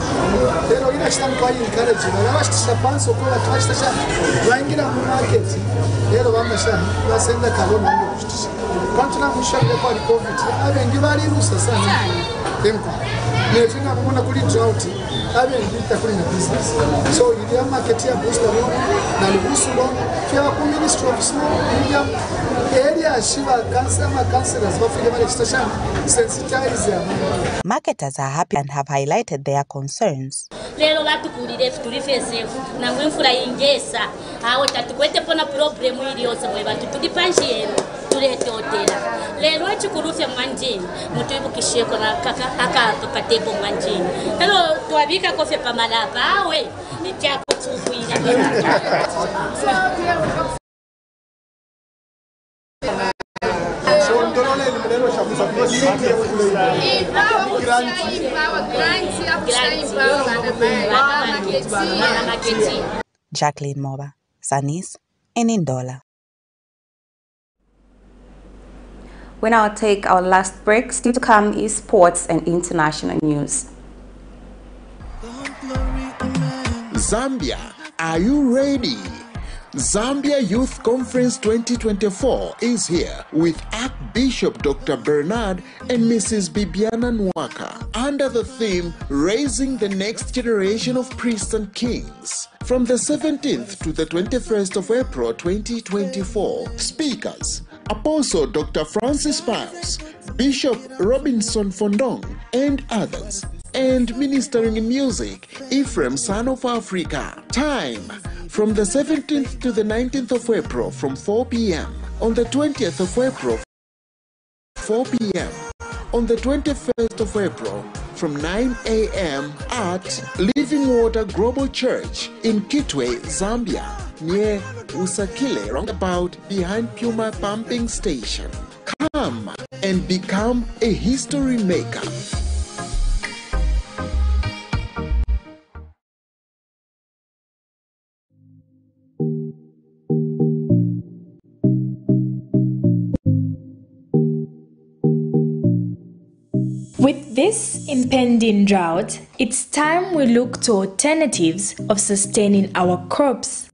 lero ila shita mutwayinkaraji vala vashitisha pansa ko vatu vashitasha vaingira mumaketi lero vamasha vasenda kaloni vange kushitisha. Kwantu namushavile kwa covid avengi valilusa sana. Emka nefina mumona kuli drought abyendita kuli na business. So ilya market ya busta lono nalibusulo ku ministry of sensitize marketers are happy and have highlighted their concerns. Awo tatikwete pona problemu iliyonse bwe vantu yenu tulete otela lero echikurufya mwanjini mutwibukisheko na akapapateko mwanjini. Elo twabika kofya pamalapa awe ityako tsukwila Jacqueline Moba, Sanis, and Indola. We now take our last break. Still to come is sports and international news. Zambia, are you ready? Zambia Youth Conference 2024 is here with Archbishop Dr. Bernard and Mrs. Bibiana Nwaka under the theme Raising the Next Generation of Priests and Kings. From the 17th to the 21st of April 2024, speakers Apostle Dr. Francis Piles, Bishop Robinson Fondong, and others. And ministering in music, Ephraim, son of Africa. Time from the 17th to the 19th of April from 4 p.m. On the 20th of April, 4 p.m. On the 21st of April, from 9 a.m. at Living Water Global Church in Kitwe, Zambia, near Usakile, roundabout behind Puma Pumping Station. Come and become a history maker. This impending drought, it's time we look to alternatives of sustaining our crops.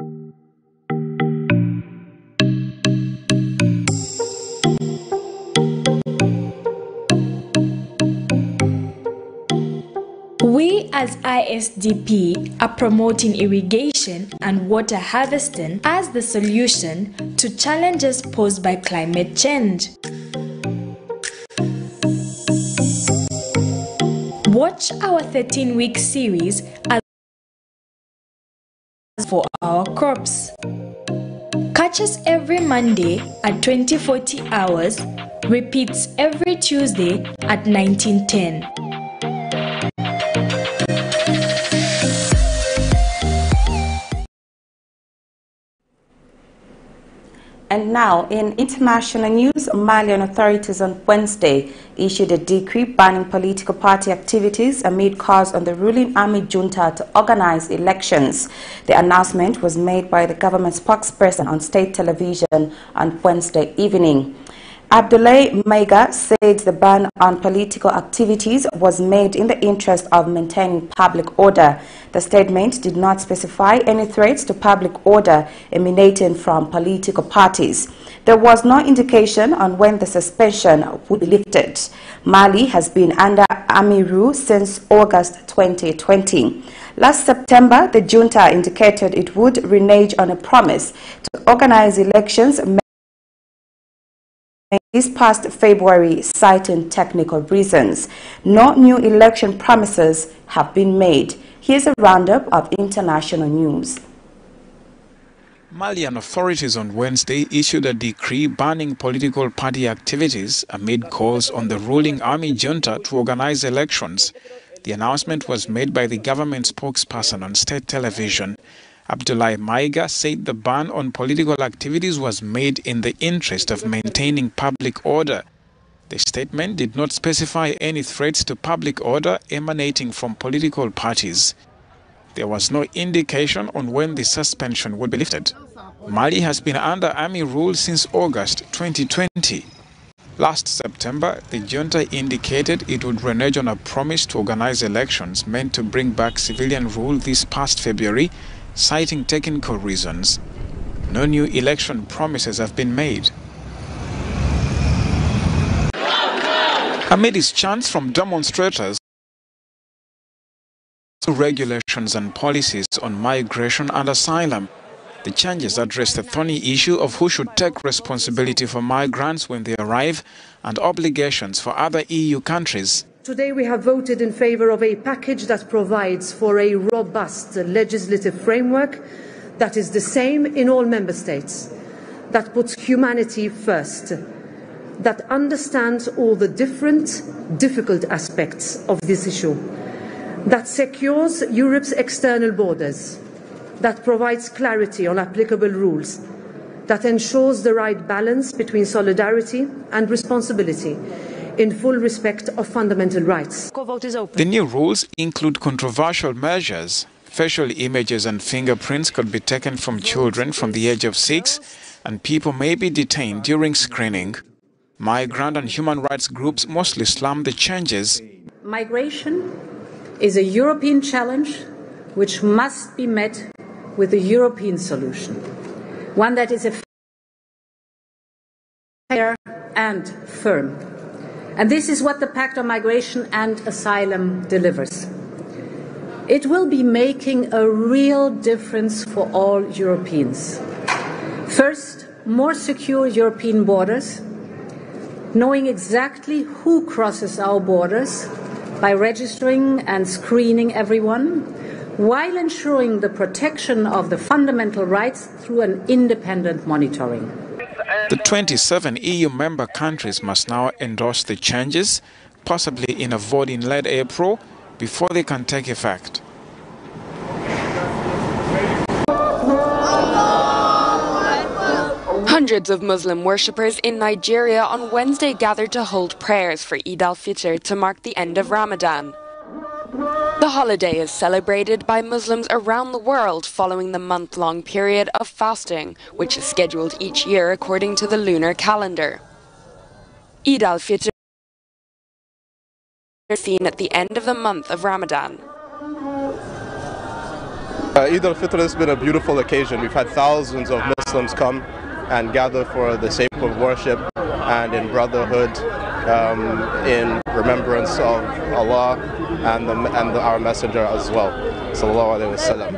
We as ISDP are promoting irrigation and water harvesting as the solution to challenges posed by climate change. Watch our 13 week series for our crops. Catch us every Monday at 2040 hours, repeats every Tuesday at 1910. And now, in international news, Malian authorities on Wednesday issued a decree banning political party activities amid calls on the ruling army junta to organize elections. The announcement was made by the government spokesperson on state television on Wednesday evening. Abdoulaye Maiga said the ban on political activities was made in the interest of maintaining public order. The statement did not specify any threats to public order emanating from political parties. There was no indication on when the suspension would be lifted. Mali has been under army rule since August 2020. Last September, the junta indicated it would renege on a promise to organize elections this past February, citing technical reasons. No new election promises have been made. Here's a roundup of international news. Malian authorities on Wednesday issued a decree banning political party activities amid calls on the ruling army junta to organize elections. The announcement was made by the government spokesperson on state television. Abdoulaye Maiga said the ban on political activities was made in the interest of maintaining public order. The statement did not specify any threats to public order emanating from political parties. There was no indication on when the suspension would be lifted. Mali has been under army rule since August 2020. Last September, the junta indicated it would renege on a promise to organize elections meant to bring back civilian rule this past February citing technical reasons. No new election promises have been made. Amid its chants from demonstrators, to regulations and policies on migration and asylum, the changes address the thorny issue of who should take responsibility for migrants when they arrive and obligations for other EU countries. Today we have voted in favour of a package that provides for a robust legislative framework that is the same in all member states, that puts humanity first, that understands all the different, difficult aspects of this issue, that secures Europe's external borders, that provides clarity on applicable rules, that ensures the right balance between solidarity and responsibility in full respect of fundamental rights. The new rules include controversial measures. Facial images and fingerprints could be taken from children from the age of six, and people may be detained during screening. Migrant and human rights groups mostly slam the changes. Migration is a European challenge which must be met with a European solution, one that is fair and firm. And this is what the Pact on Migration and Asylum delivers. It will be making a real difference for all Europeans. First, more secure European borders, knowing exactly who crosses our borders by registering and screening everyone, while ensuring the protection of the fundamental rights through an independent monitoring. The 27 EU member countries must now endorse the changes, possibly in a vote in late April, before they can take effect. Hundreds of Muslim worshippers in Nigeria on Wednesday gathered to hold prayers for Eid al-Fitr to mark the end of Ramadan. The holiday is celebrated by Muslims around the world following the month long period of fasting, which is scheduled each year according to the lunar calendar. Eid al Fitr is seen at the end of the month of Ramadan. Uh, Eid al Fitr has been a beautiful occasion. We've had thousands of Muslims come and gather for the sake of worship and in brotherhood, um, in remembrance of Allah and, the, and the, our messenger as well.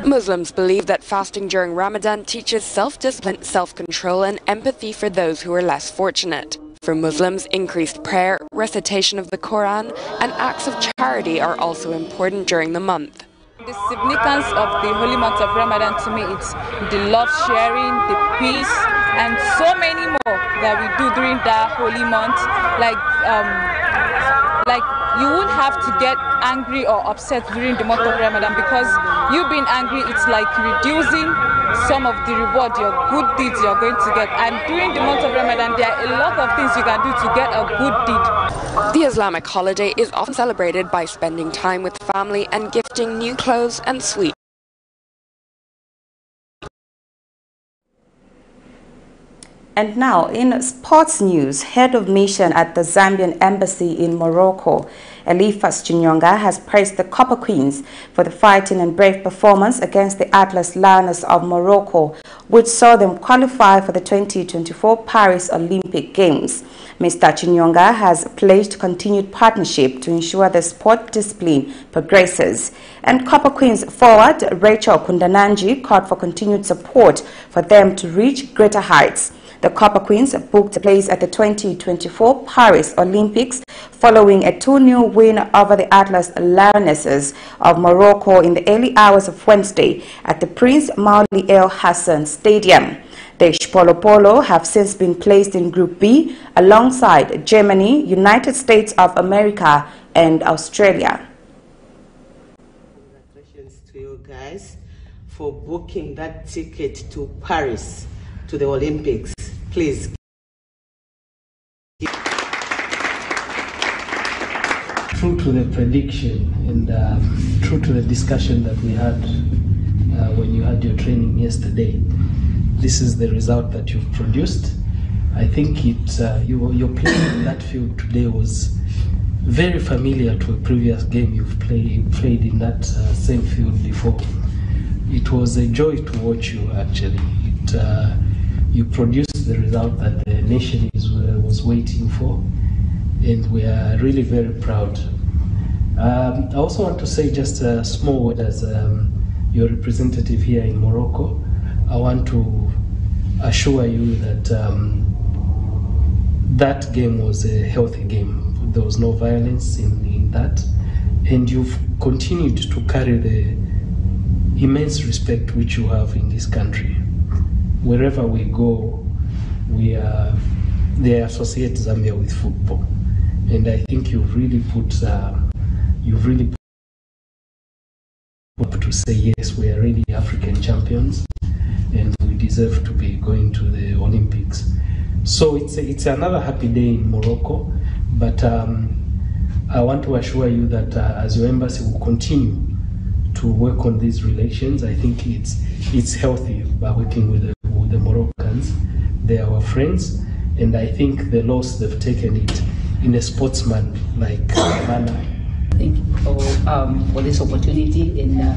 Muslims believe that fasting during Ramadan teaches self-discipline, self-control and empathy for those who are less fortunate. For Muslims, increased prayer, recitation of the Quran, and acts of charity are also important during the month. The significance of the holy month of Ramadan to me it's the love sharing, the peace, and so many more that we do during that holy month. Like, um, you won't have to get angry or upset during the month of Ramadan because you being angry, it's like reducing some of the reward, your good deeds you're going to get. And during the month of Ramadan, there are a lot of things you can do to get a good deed. The Islamic holiday is often celebrated by spending time with family and gifting new clothes and sweets. And now, in sports news, head of mission at the Zambian embassy in Morocco, Elifas Chinyonga, has praised the Copper Queens for the fighting and brave performance against the Atlas Lioness of Morocco, which saw them qualify for the 2024 Paris Olympic Games. Mr. Chinyonga has pledged continued partnership to ensure the sport discipline progresses. And Copper Queens forward Rachel Kundananji called for continued support for them to reach greater heights. The Copper Queens booked a place at the 2024 Paris Olympics following a 2-0 win over the Atlas Lionesses of Morocco in the early hours of Wednesday at the Prince Moulay El Hassan Stadium. The Xpolo have since been placed in Group B alongside Germany, United States of America and Australia. Congratulations to you guys for booking that ticket to Paris to the Olympics. Please. True to the prediction and um, true to the discussion that we had uh, when you had your training yesterday, this is the result that you've produced. I think it uh, you, your playing in that field today was very familiar to a previous game you've played played in that uh, same field before. It was a joy to watch you actually. It, uh, you produced the result that the nation is, uh, was waiting for, and we are really very proud. Um, I also want to say just a small word as um, your representative here in Morocco. I want to assure you that um, that game was a healthy game. There was no violence in, in that, and you've continued to carry the immense respect which you have in this country wherever we go, we are, they associate Zambia with football. And I think you've really put, uh, you've really put to say, yes, we are really African champions and we deserve to be going to the Olympics. So it's, it's another happy day in Morocco, but um, I want to assure you that uh, as your embassy will continue to work on these relations, I think it's, it's healthy by working with the the Moroccans. They are our friends, and I think the loss they've taken it in a sportsman-like manner. Thank you for, um, for this opportunity, and uh,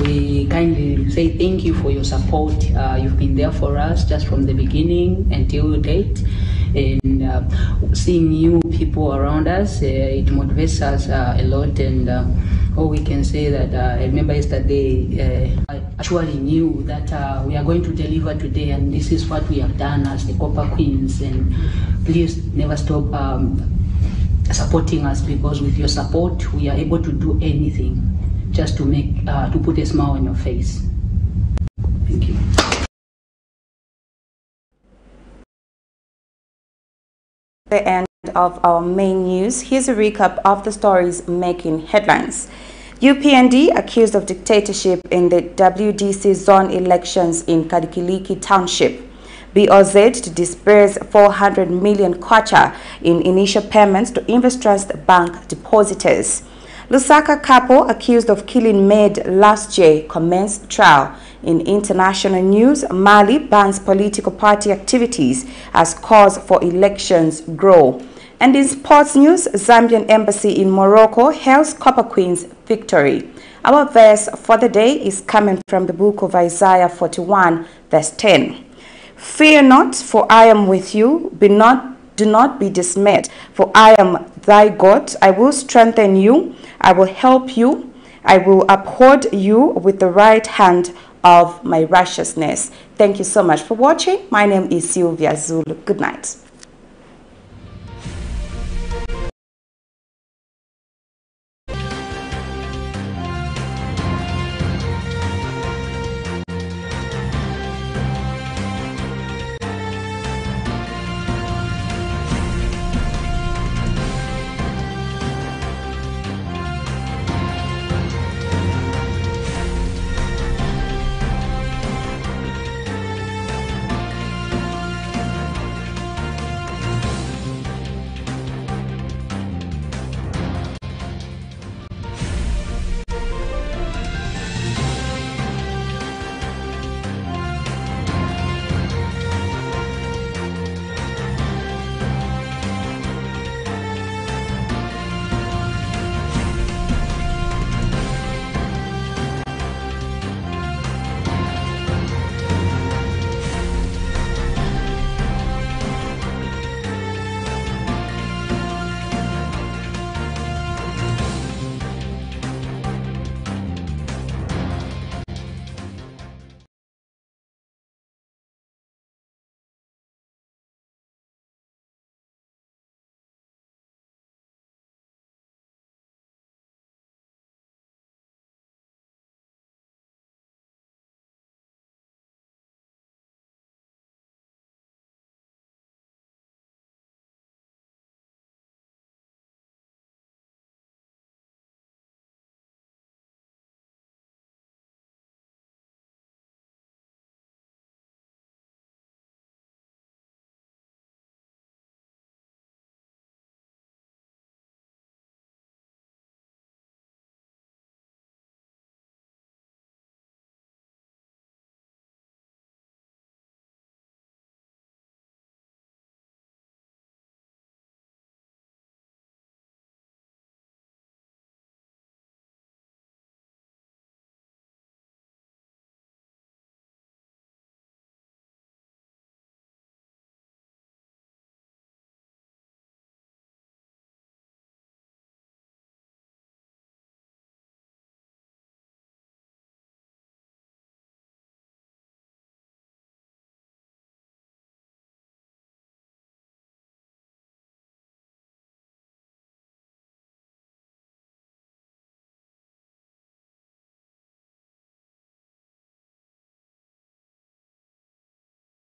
we kindly say thank you for your support. Uh, you've been there for us just from the beginning until date, and uh, seeing new people around us, uh, it motivates us uh, a lot, and uh, all we can say that I remember yesterday I actually knew that we are going to deliver today. And this is what we have done as the Copper Queens. And please never stop um, supporting us because with your support we are able to do anything just to make uh, to put a smile on your face. Thank you. The end of our main news. Here's a recap of the stories making headlines. UPND accused of dictatorship in the WDC zone elections in Kalikiliki Township. BOZ to disperse 400 million kwacha in initial payments to Investrust Bank depositors. Lusaka couple accused of killing maid last year commenced trial. In international news, Mali bans political party activities as cause for elections grow. And in sports news, Zambian embassy in Morocco hails Copper Queen's victory. Our verse for the day is coming from the book of Isaiah 41, verse 10. Fear not, for I am with you. Be not, do not be dismayed, for I am thy God. I will strengthen you. I will help you. I will uphold you with the right hand of my righteousness. Thank you so much for watching. My name is Sylvia Zulu. Good night.